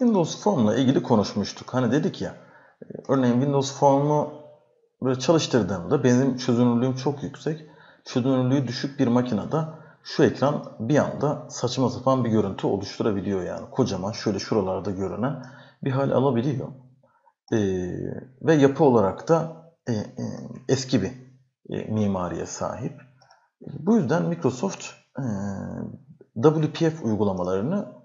Windows Form'la ilgili konuşmuştuk. Hani dedik ya, e, örneğin Windows Form'u çalıştırdığımda benim çözünürlüğüm çok yüksek. Çözünürlüğü düşük bir makinede şu ekran bir anda saçma sapan bir görüntü oluşturabiliyor yani. Kocaman şöyle şuralarda görünen bir hal alabiliyor. Ee, ve yapı olarak da e, e, eski bir e, mimariye sahip. Bu yüzden Microsoft e, WPF uygulamalarını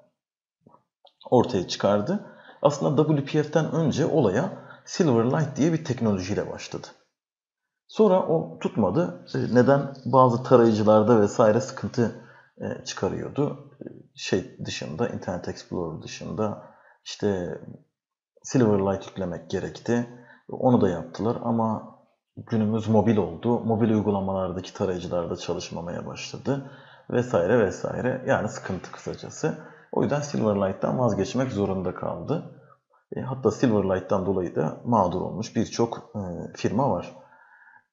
ortaya çıkardı. Aslında WPF'ten önce olaya Silverlight diye bir teknolojiyle başladı. Sonra o tutmadı. Neden? Bazı tarayıcılarda vesaire sıkıntı e, çıkarıyordu. E, şey dışında, Internet Explorer dışında işte Silverlight yüklemek gerekti. Onu da yaptılar ama günümüz mobil oldu. Mobil uygulamalardaki tarayıcılarda çalışmamaya başladı. Vesaire vesaire. Yani sıkıntı kısacası. O yüzden Silverlight'tan vazgeçmek zorunda kaldı. hatta Silverlight'tan dolayı da mağdur olmuş birçok firma var.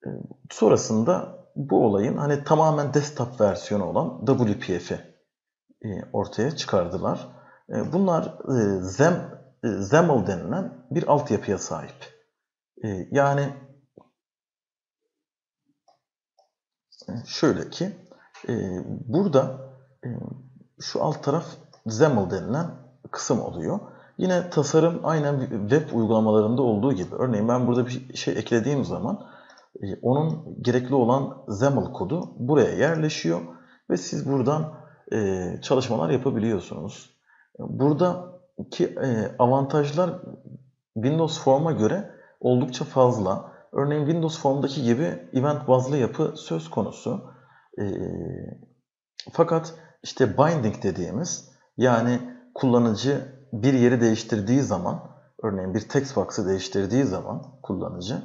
Ee, sonrasında bu olayın hani tamamen desktop versiyonu olan WPF'i e, ortaya çıkardılar. E, bunlar e, Zem, XAML denilen bir altyapıya sahip. Yani şöyle ki burada şu alt taraf XAML denilen kısım oluyor. Yine tasarım aynen web uygulamalarında olduğu gibi. Örneğin ben burada bir şey eklediğim zaman e, onun gerekli olan XAML kodu buraya yerleşiyor ve siz buradan e, çalışmalar yapabiliyorsunuz. Buradaki e, avantajlar Windows Form'a göre oldukça fazla. Örneğin Windows Form'daki gibi event bazlı yapı söz konusu. fakat işte binding dediğimiz yani kullanıcı bir yeri değiştirdiği zaman örneğin bir text box'ı değiştirdiği zaman kullanıcı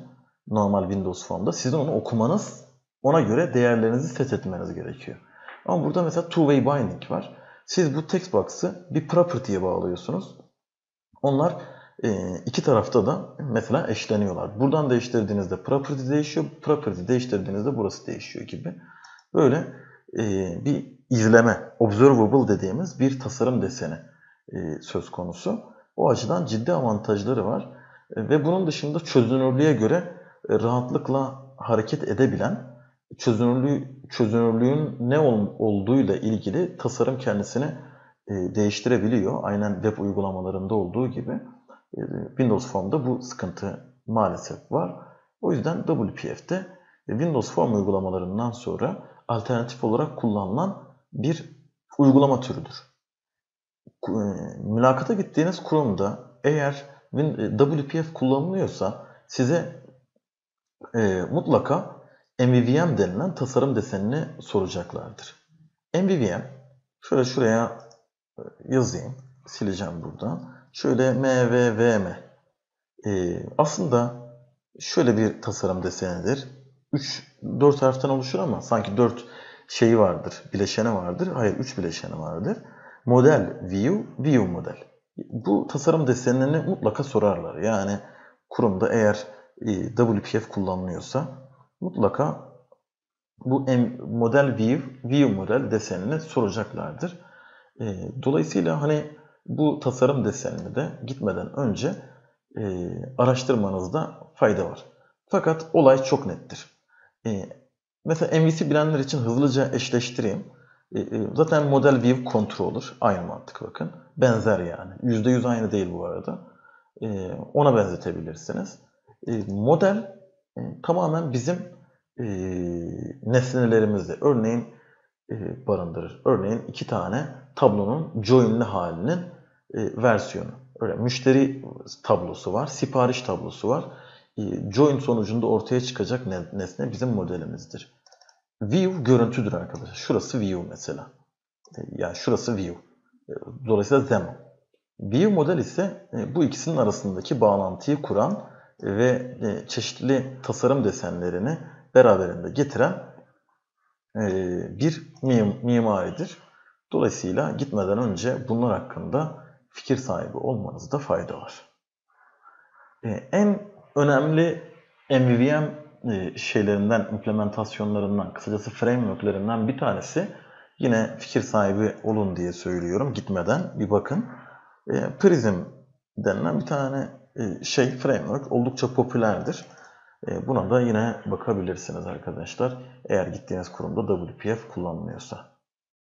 normal Windows Form'da. Sizin onu okumanız, ona göre değerlerinizi set etmeniz gerekiyor. Ama burada mesela two-way binding var. Siz bu text box'ı bir property'ye bağlıyorsunuz. Onlar e, iki tarafta da mesela eşleniyorlar. Buradan değiştirdiğinizde property değişiyor, property değiştirdiğinizde burası değişiyor gibi. Böyle bir izleme, observable dediğimiz bir tasarım deseni e, söz konusu. O açıdan ciddi avantajları var. Ve bunun dışında çözünürlüğe göre e, rahatlıkla hareket edebilen, çözünürlüğü, çözünürlüğün ne ol, olduğuyla ilgili tasarım kendisini e, değiştirebiliyor. Aynen web uygulamalarında olduğu gibi. E, Windows Form'da bu sıkıntı maalesef var. O yüzden WPF'de e, Windows Form uygulamalarından sonra alternatif olarak kullanılan bir uygulama türüdür. E, mülakata gittiğiniz kurumda eğer WPF kullanılıyorsa size e, mutlaka MVVM denilen tasarım desenini soracaklardır. MVVM, şöyle şuraya e, yazayım, sileceğim buradan. Şöyle MVVM. E, aslında şöyle bir tasarım desenidir. 3-4 harften oluşur ama sanki 4 şeyi vardır, bileşeni vardır. Hayır 3 bileşeni vardır. Model, view, view model. Bu tasarım desenini mutlaka sorarlar. Yani kurumda eğer e, WPF kullanılıyorsa mutlaka bu model view, view model desenini soracaklardır. E, dolayısıyla hani bu tasarım desenini de gitmeden önce e, araştırmanızda fayda var. Fakat olay çok nettir. Mesela MVC bilenler için hızlıca eşleştireyim. Zaten model view controller aynı mantık bakın. Benzer yani. %100 aynı değil bu arada. Ona benzetebilirsiniz. E, model e, tamamen bizim e, nesnelerimizde örneğin barındırır. Örneğin iki tane tablonun join'li halinin versiyonu. Öyle müşteri tablosu var, sipariş tablosu var. Join sonucunda ortaya çıkacak nesne bizim modelimizdir. View görüntüdür arkadaşlar. Şurası view mesela. Yani şurası view. Dolayısıyla demo. View model ise bu ikisinin arasındaki bağlantıyı kuran ve e, çeşitli tasarım desenlerini beraberinde getiren e, bir mimaridir. Dolayısıyla gitmeden önce bunlar hakkında fikir sahibi olmanızda fayda var. E, en önemli MVVM şeylerinden, implementasyonlarından, kısacası frameworklerinden bir tanesi yine fikir sahibi olun diye söylüyorum gitmeden bir bakın. E, Prism denilen bir tane e, şey framework oldukça popülerdir. E, buna da yine bakabilirsiniz arkadaşlar. Eğer gittiğiniz kurumda WPF kullanmıyorsa.